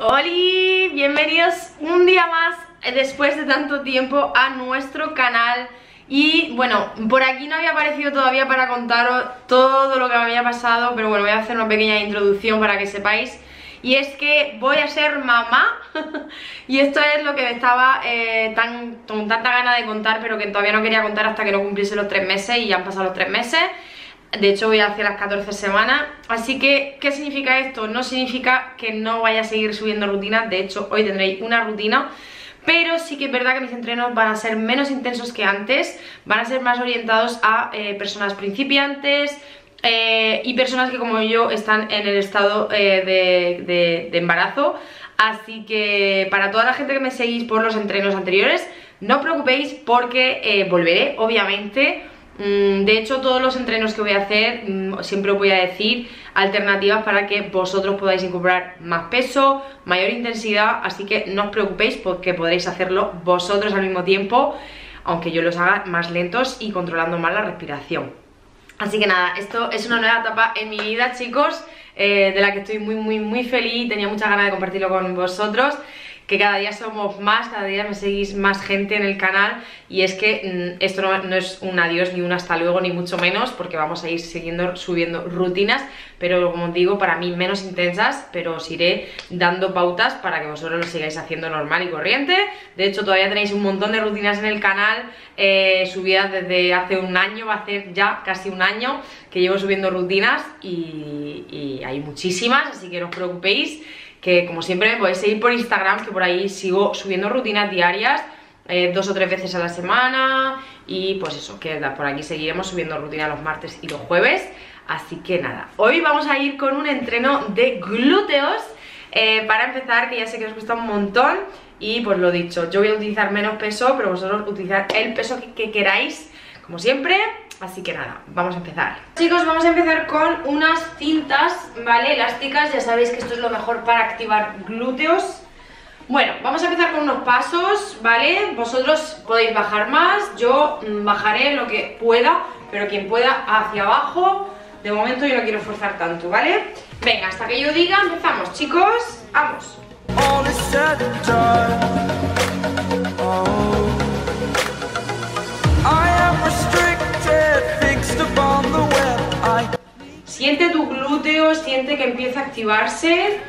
Hola, bienvenidos un día más eh, después de tanto tiempo a nuestro canal. Y bueno, por aquí no había aparecido todavía para contaros todo lo que me había pasado Pero bueno, voy a hacer una pequeña introducción para que sepáis. Y es que voy a ser mamá Y esto es lo que me estaba eh, tan, con tanta gana de contar Pero que todavía no quería contar hasta que no cumpliese los tres meses Y ya han pasado los tres meses de hecho voy hacia las 14 semanas. Así que, ¿qué significa esto? No significa que no vaya a seguir subiendo rutinas. De hecho, hoy tendréis una rutina. Pero sí que es verdad que mis entrenos van a ser menos intensos que antes, van a ser más orientados a eh, personas principiantes, eh, y personas que como yo están en el estado eh, de, embarazo. Así que para toda la gente que me seguís por los entrenos anteriores No os preocupéis porque volveré obviamente de hecho, todos los entrenos que voy a hacer, mm, siempre os voy a decir alternativas para que vosotros podáis incorporar más peso, mayor intensidad, así que no os preocupéis porque podréis hacerlo vosotros al mismo tiempo, aunque yo los haga más lentos y controlando más la respiración. Así que nada, esto es una nueva etapa en mi vida, chicos, eh, de la que estoy muy, muy, muy feliz, tenía muchas ganas de compartirlo con vosotros que cada día somos más, cada día me seguís más gente en el canal y es que mm, esto no, es un adiós ni un hasta luego ni mucho menos porque vamos a ir siguiendo subiendo rutinas pero como digo para mí menos intensas pero os iré dando pautas para que vosotros lo sigáis haciendo normal y corriente. De hecho todavía tenéis un montón de rutinas en el canal eh, subidas desde hace un año, va a hacer ya casi un año que llevo subiendo rutinas y hay muchísimas así que no os preocupéis que como siempre me podéis seguir por Instagram, que por ahí sigo subiendo rutinas diarias, eh, dos o tres veces a la semana, y pues eso, que por aquí seguiremos subiendo rutinas los martes y los jueves, así que nada, hoy vamos a ir con un entreno de glúteos, eh, para empezar, que ya sé que os gusta un montón, y pues lo dicho, yo voy a utilizar menos peso, pero vosotros utilizar el peso que queráis, como siempre, Así que nada, vamos a empezar Chicos, vamos a empezar con unas cintas, ¿vale? Elásticas, ya sabéis que esto es lo mejor para activar glúteos Bueno, vamos a empezar con unos pasos, ¿vale? Vosotros podéis bajar más, yo mm, bajaré lo que pueda Pero quien pueda hacia abajo De momento yo no quiero forzar tanto, ¿vale? Venga, hasta que yo diga, empezamos, chicos Vamos Siente tu glúteo, siente que empieza a activarse.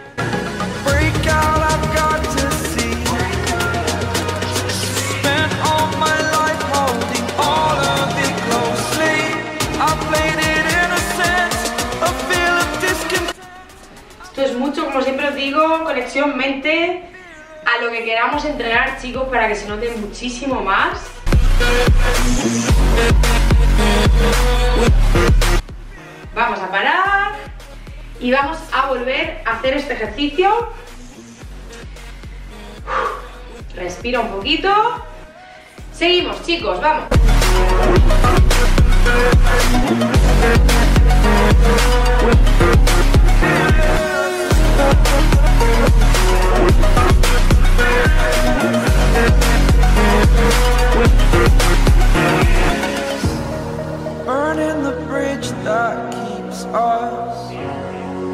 Esto es mucho, como siempre os digo, conexión mente a lo que queramos entrenar, chicos, para que se note muchísimo más. Vamos a parar y vamos a volver a hacer este ejercicio. Respira un poquito. Seguimos, chicos, vamos.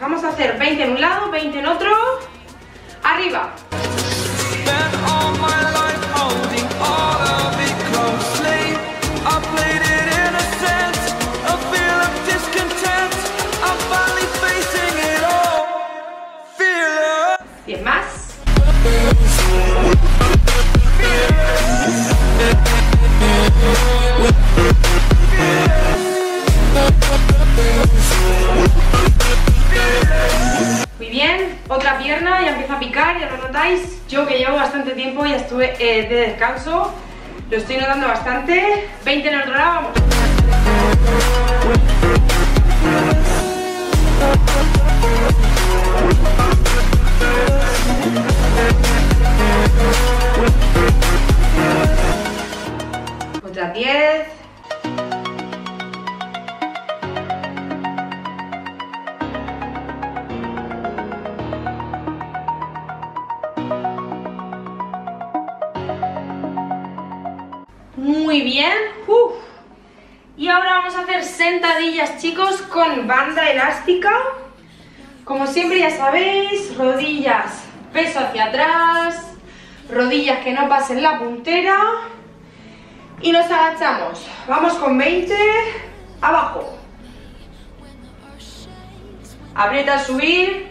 vamos a hacer 20 en un lado, 20 en otro. Arriba. Bien más. Muy bien, otra pierna, ya empieza a picar, ya lo notáis. Yo que llevo bastante tiempo, ya estuve eh, de descanso, lo estoy notando bastante. 20 en el otro lado, vamos. Como siempre ya sabéis, rodillas, peso hacia atrás, rodillas que no pasen la puntera. Y nos agachamos. Vamos con 20, abajo. Aprieta a subir.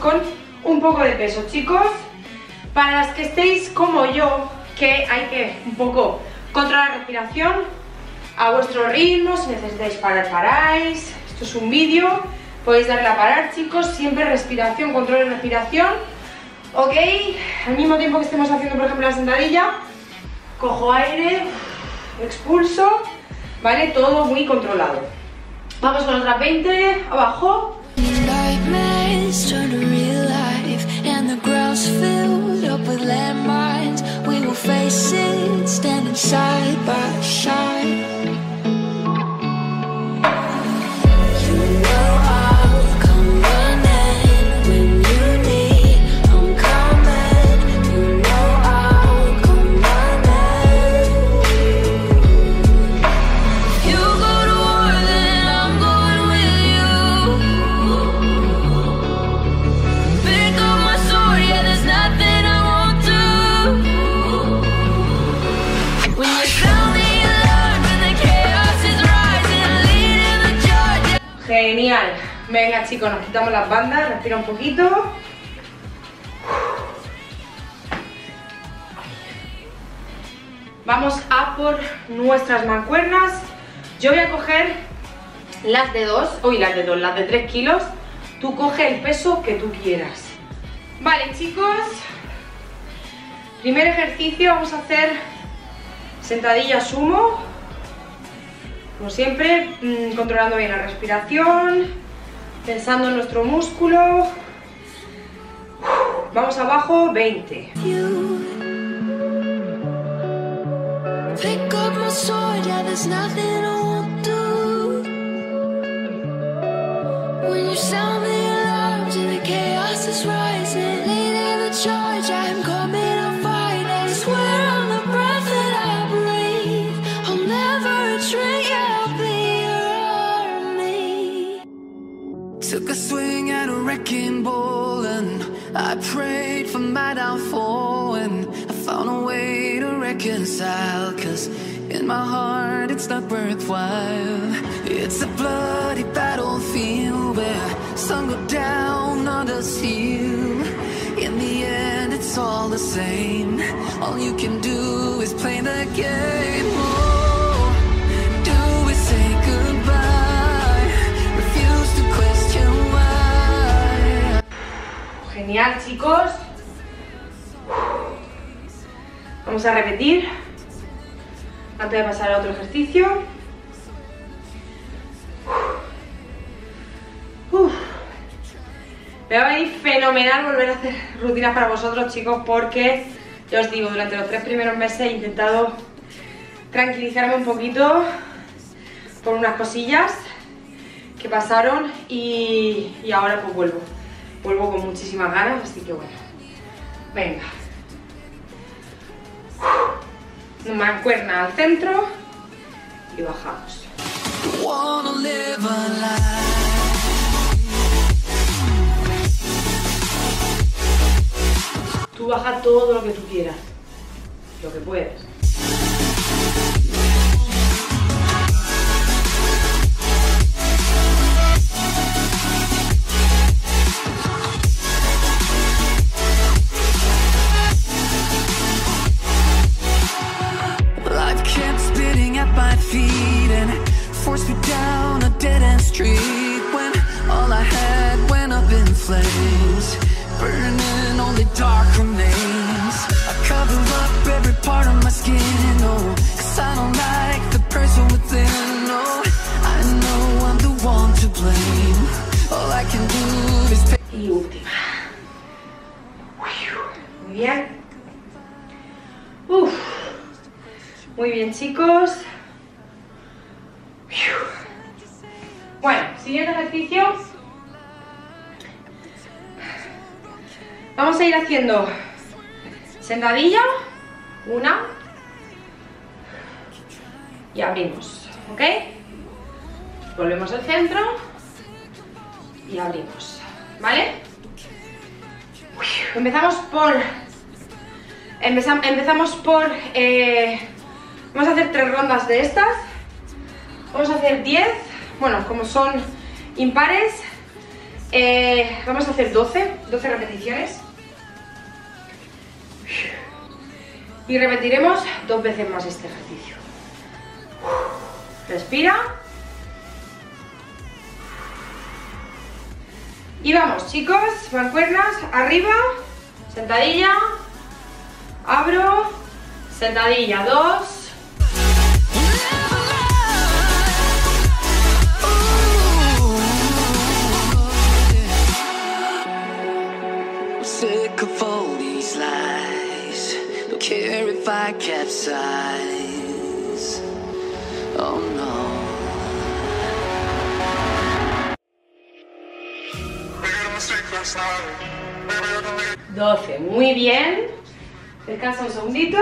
Con un poco de peso, chicos. Para las que estéis como yo, que hay que un poco controlar la respiración, a vuestro ritmo, si necesitáis parar, paráis. Esto es un vídeo, podéis darle a parar, chicos, siempre respiración, control de respiración. Ok, al mismo tiempo que estemos haciendo, por ejemplo, la sentadilla, cojo aire, expulso, ¿vale? Todo muy controlado. Vamos con otras 20, abajo. And the ground's filled up with landmines. We will face it, standing side by side. Venga chicos, nos quitamos las bandas, respira un poquito. Vamos a por nuestras mancuernas. Yo voy a coger las de dos, uy, las de dos, las de 3 kilos. Tú coge el peso que tú quieras. Vale chicos, primer ejercicio vamos a hacer sentadilla sumo como siempre, mm, controlando bien la respiración, pensando en nuestro músculo. Vamos abajo, 20. wrecking reconcile cause in my heart it's not worthwhile. It's a bloody battlefield where some go down, others heal In the end it's all the same. All you can do is play the game. Genial, chicos. Vamos a repetir antes de pasar a otro ejercicio. Me va a venir fenomenal volver a hacer rutinas para vosotros, chicos, porque, ya os digo, durante los tres primeros meses he intentado tranquilizarme un poquito por unas cosillas que pasaron y, y ahora pues vuelvo. Vuelvo con muchísimas ganas, así que bueno. Venga. Mancuerna al centro y bajamos. Tú baja todo lo que tú quieras, lo que puedes. Bueno, siguiente ejercicio. Vamos a ir haciendo sentadilla, una, y abrimos, ¿ok? Volvemos al centro y abrimos, ¿vale? Empezamos por... empezam- empezamos por... eh, vamos a hacer tres rondas de estas. Vamos a hacer 10. Bueno, como son impares, eh, vamos a hacer 12. 12 repeticiones. Y repetiremos dos veces más este ejercicio. Respira. Y vamos, chicos, mancuernas, arriba, sentadilla, abro, sentadilla, dos, if I capsize. Oh no. 12. Muy bien. Descansa un segundito.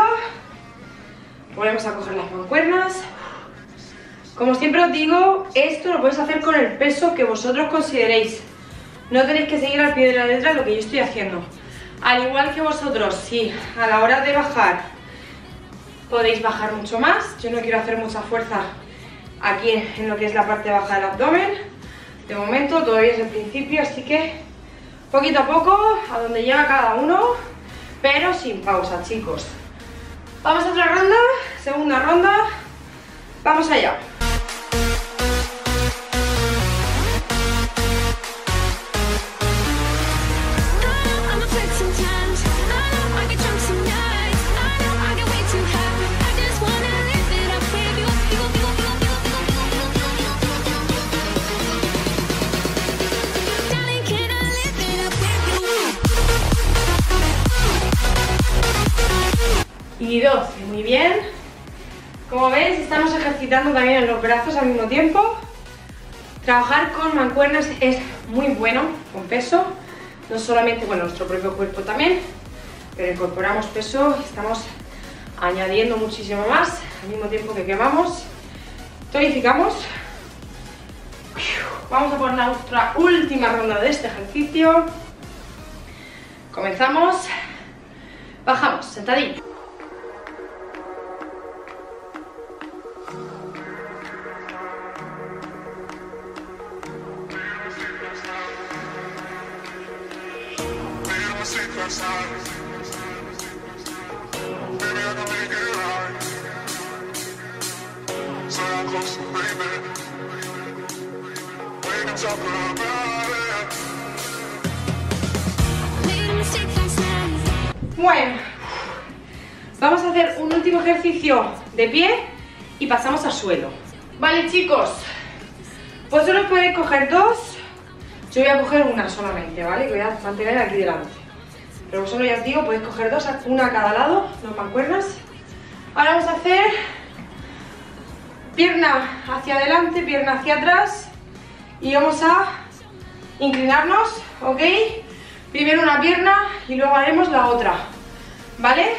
Volvemos a coger las mancuernas. Como siempre os digo, esto lo podéis hacer con el peso que vosotros consideréis. No tenéis que seguir al pie de la letra lo que yo estoy haciendo. Al igual que vosotros, si a la hora de bajar podéis bajar mucho más. Yo no quiero hacer mucha fuerza aquí en lo que es la parte baja del abdomen. De momento todavía es el principio, así que poquito a poco, a donde llega cada uno, pero sin pausa, chicos. Vamos a otra ronda, segunda ronda. Vamos allá. Y 12, muy bien. Como veis, estamos ejercitando también los brazos al mismo tiempo. Trabajar con mancuernas es muy bueno, con peso. No solamente con nuestro propio cuerpo también, pero incorporamos peso estamos añadiendo muchísimo más al mismo tiempo que quemamos. Tonificamos. Vamos a por nuestra última ronda de este ejercicio. Comenzamos. Bajamos, sentadilla. Bueno, vamos a hacer un último ejercicio de pie y pasamos al suelo. Vale, chicos, vosotros podéis coger dos, yo voy a coger una solamente, ¿vale? Que voy a mantener aquí delante. Pero vosotros ya os digo, podéis coger dos, una a cada lado, no mancuernas. Ahora vamos a hacer pierna hacia adelante, pierna hacia atrás y vamos a inclinarnos, ¿ok? Primero una pierna y luego haremos la otra, ¿vale?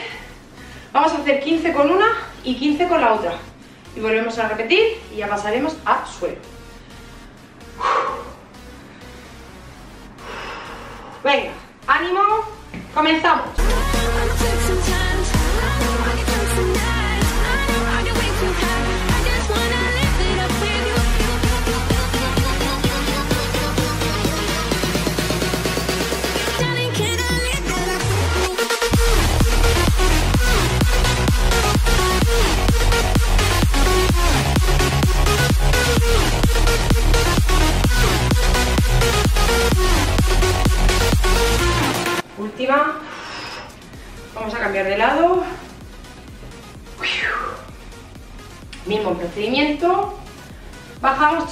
Vamos a hacer 15 con una y 15 con la otra. Y volvemos a repetir y ya pasaremos a suelo. Venga, ánimo, comenzamos.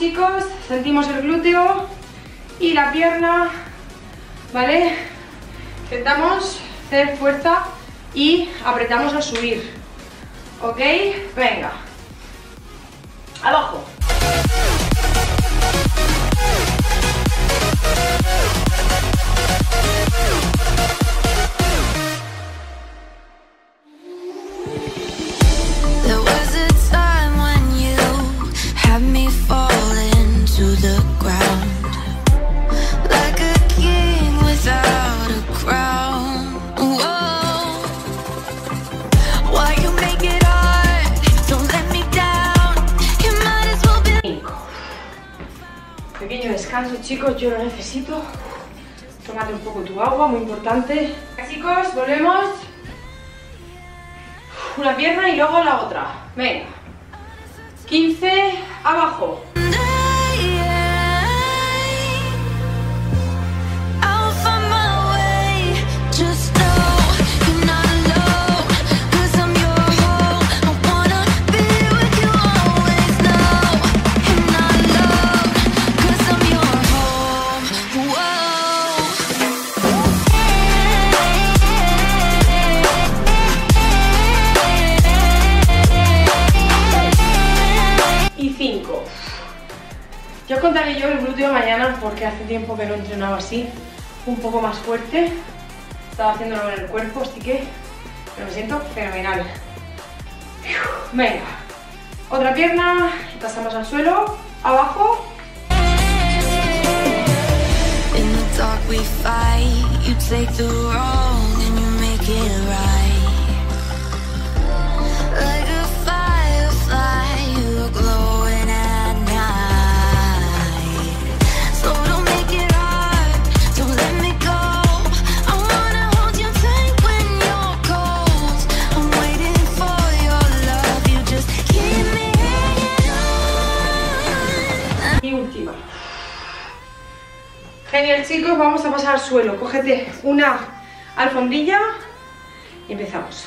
Chicos, sentimos el glúteo y la pierna, ¿vale? Intentamos hacer fuerza y apretamos a subir. ¿Ok? Venga. Abajo. Chicos, volvemos. Una pierna y luego la otra. Venga. 15, abajo. Porque hace tiempo que no entrenaba así. Un poco más fuerte. Estaba haciéndolo en el cuerpo, así que me siento fenomenal. Venga. Otra pierna. Pasamos al suelo. Abajo. Vamos a pasar al suelo. Cógete una alfombrilla y empezamos.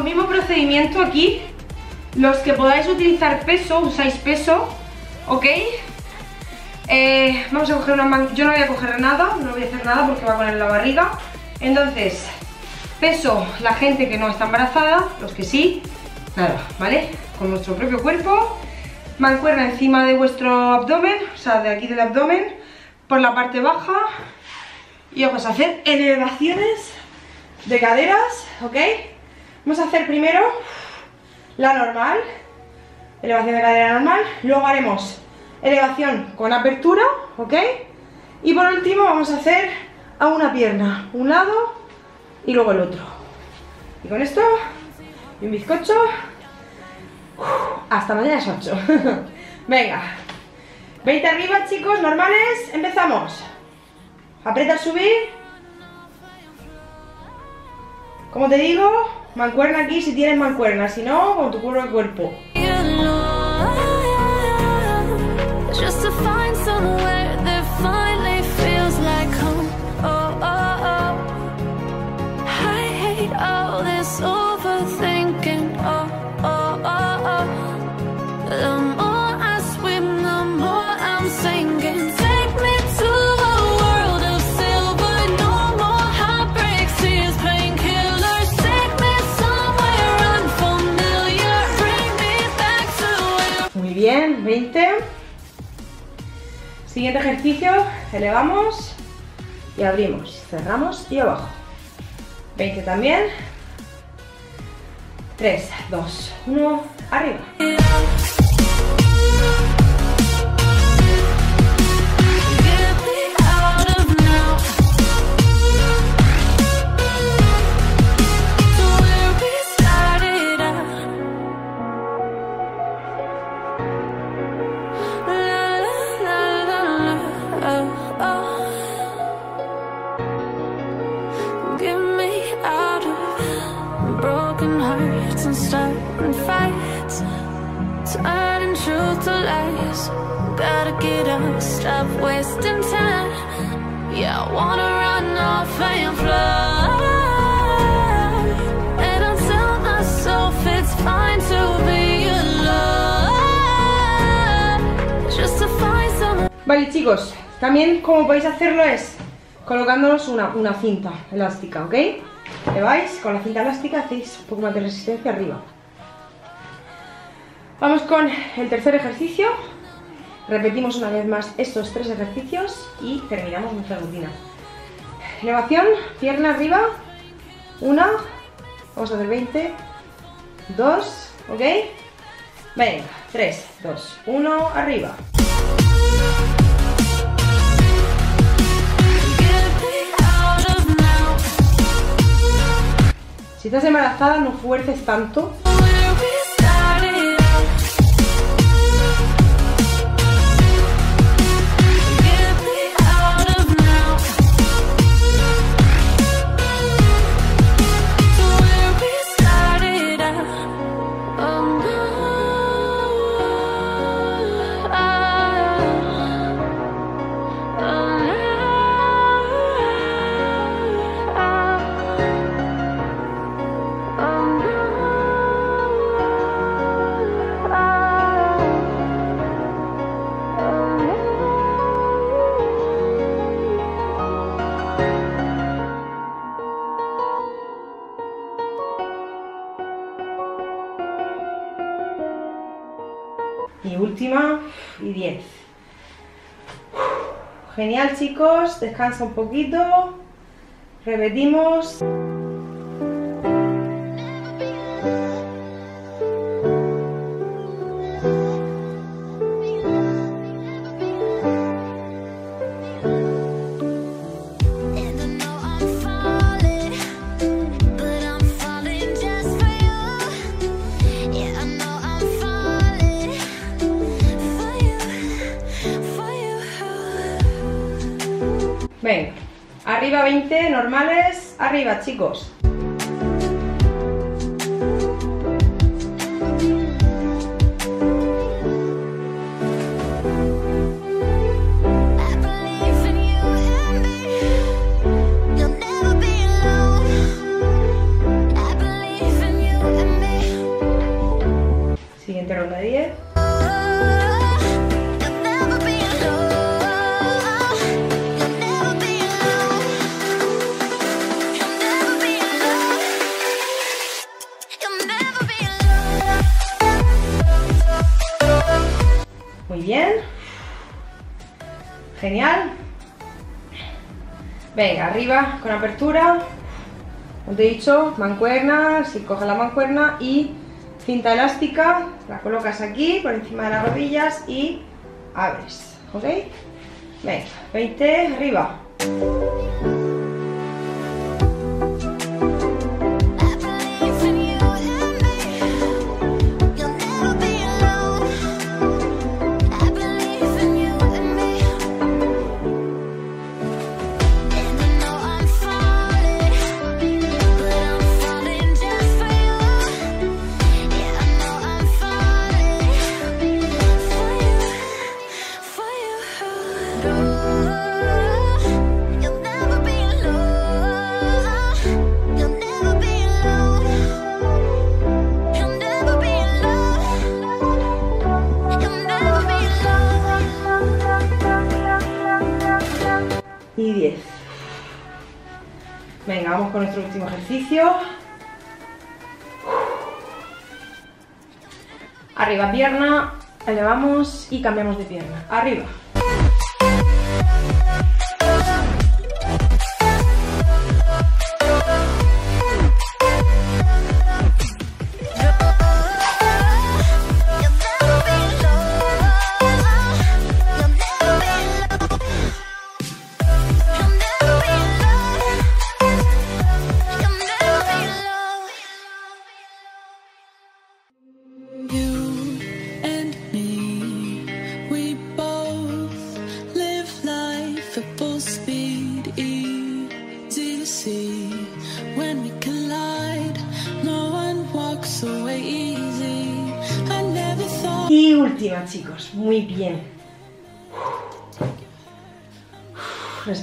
Mismo procedimiento aquí. Los que podáis utilizar peso, usáis peso, ¿ok? Eh, vamos a coger una man... Yo no voy a coger nada, no voy a hacer nada porque va a poner la barriga. Entonces, peso, la gente que no está embarazada, los que sí, nada, ¿vale? Con nuestro propio cuerpo. Mancuerna encima de vuestro abdomen, o sea, de aquí del abdomen, por la parte baja. Y vamos a hacer elevaciones de caderas, ¿ok? Vamos a hacer primero la normal, elevación de cadera normal, luego haremos elevación con apertura, ¿ok? Y por último vamos a hacer a una pierna, un lado y luego el otro. Y con esto, y un bizcocho, hasta mañana es 8. Venga, 20 arriba chicos, normales, empezamos. Aprieta subir. Como te digo, mancuerna aquí si tienes mancuerna, si no, con tu puro cuerpo. Siguiente ejercicio, elevamos y abrimos, cerramos y abajo. 20 también. 3, 2, 1, arriba. Vale chicos, también como podéis hacerlo es colocándonos una, una cinta elástica, ¿ok? Le con la cinta elástica hacéis un poco más de resistencia arriba. Vamos con el tercer ejercicio. Repetimos una vez más estos tres ejercicios y terminamos nuestra rutina. Elevación, pierna arriba. Una. Vamos a hacer 20. Dos. ¿Ok? Venga. 3, 2, 1. Arriba. Si estás embarazada, no fuerces tanto. Genial chicos. Descansa un poquito. Repetimos. 120 normales arriba, chicos. Venga, arriba con apertura. Te he dicho, mancuerna, si coges la mancuerna y cinta elástica, la colocas aquí por encima de las rodillas y abres. ¿Ok? Venga, 20, arriba. Arriba pierna, elevamos y cambiamos de pierna. Arriba.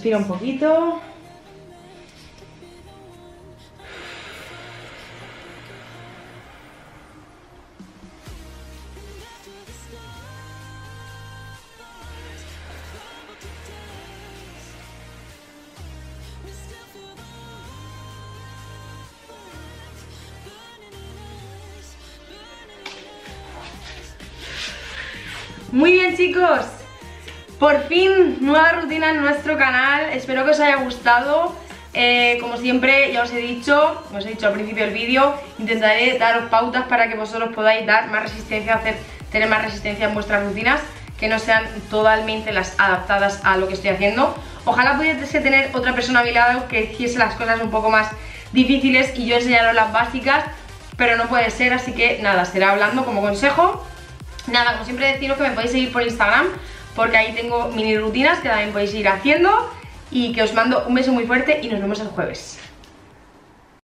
Respira un poquito. Muy bien chicos, por fin nueva rutina en nuestro canal, espero que os haya gustado. Eh, Como siempre ya os he dicho, os he dicho al principio del vídeo Intentaré daros pautas para que vosotros podáis dar más resistencia, hacer, tener más resistencia en vuestras rutinas Que no sean totalmente las adaptadas a lo que estoy haciendo. Ojalá pudiese tener otra persona a mi lado que hiciese las cosas un poco más difíciles y yo enseñaros las básicas Pero no puede ser, así que nada, será hablando como consejo. Nada, como siempre deciros que me podéis seguir por Instagram porque ahí tengo mini rutinas que también podéis ir haciendo y que os mando un beso muy fuerte y nos vemos el jueves.